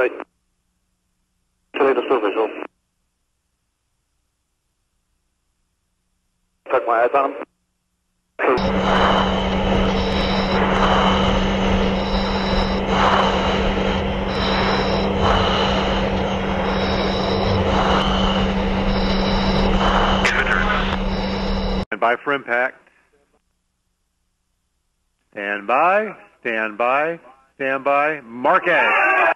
sight. Toledo still visual. Tuck my eyes on him. Stand by for impact. Stand by, stand by, stand by. Marquez.